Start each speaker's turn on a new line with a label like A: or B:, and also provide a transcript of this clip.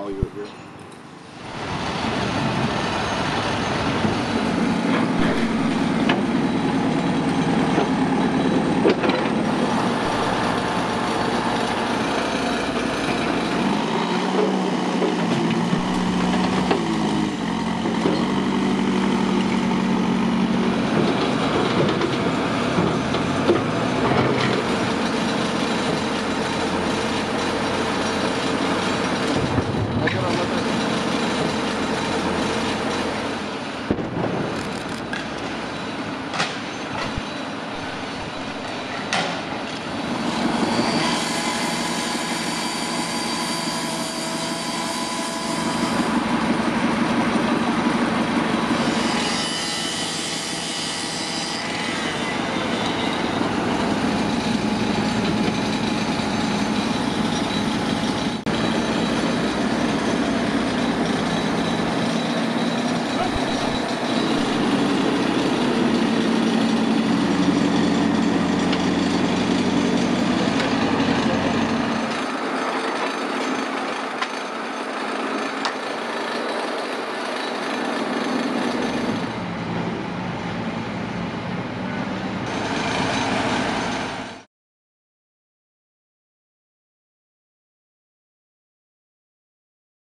A: while you're here?